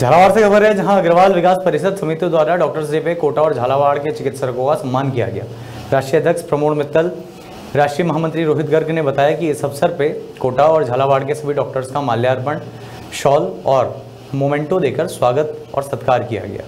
झालावाड़ से खबर है, जहाँ अग्रवाल विकास परिषद समिति द्वारा डॉक्टर्स डे पे कोटा और झालावाड़ के चिकित्सकों का सम्मान किया गया। राष्ट्रीय अध्यक्ष प्रमोद मित्तल, राष्ट्रीय महामंत्री रोहित गर्ग ने बताया कि इस अवसर पर कोटा और झालावाड़ के सभी डॉक्टर्स का माल्यार्पण, शॉल और मोमेंटो देकर स्वागत और सत्कार किया गया।